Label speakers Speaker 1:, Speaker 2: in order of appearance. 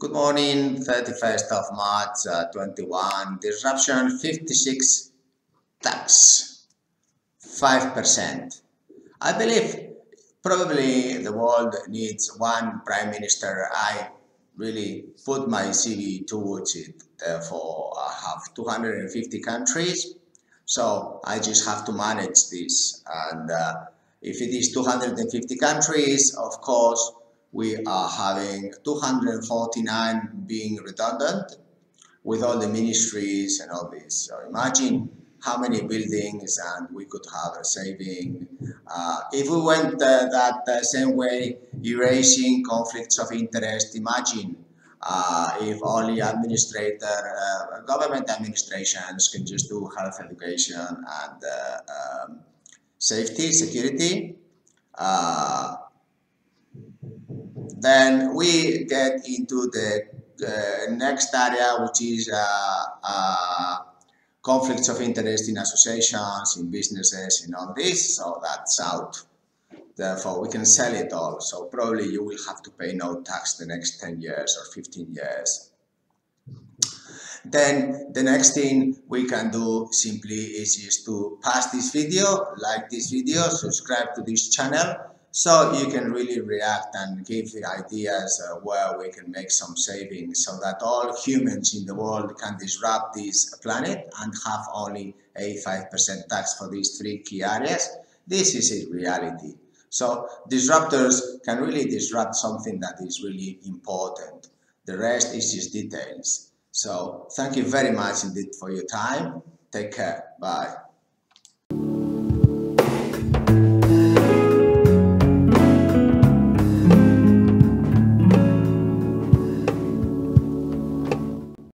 Speaker 1: Good morning, 31st of March uh, 21. Disruption 56 tax, 5%. I believe probably the world needs one prime minister. I really put my CV towards it. Therefore, I have 250 countries. So I just have to manage this. And uh, if it is 250 countries, of course, we are having 249 being redundant with all the ministries and all this. So imagine how many buildings and we could have a saving. Uh, if we went uh, that uh, same way, erasing conflicts of interest, imagine uh, if only administrator, uh, government administrations can just do health education and uh, um, safety, security. Then we get into the uh, next area, which is uh, uh, conflicts of interest in associations, in businesses, in all this. So that's out. Therefore, we can sell it all. So probably you will have to pay no tax the next 10 years or 15 years. Then the next thing we can do simply is just to pass this video, like this video, subscribe to this channel, so you can really react and give the ideas uh, where we can make some savings so that all humans in the world can disrupt this planet and have only a 5% tax for these three key areas. This is a reality. So disruptors can really disrupt something that is really important. The rest is just details. So thank you very much indeed for your time. Take care. Bye.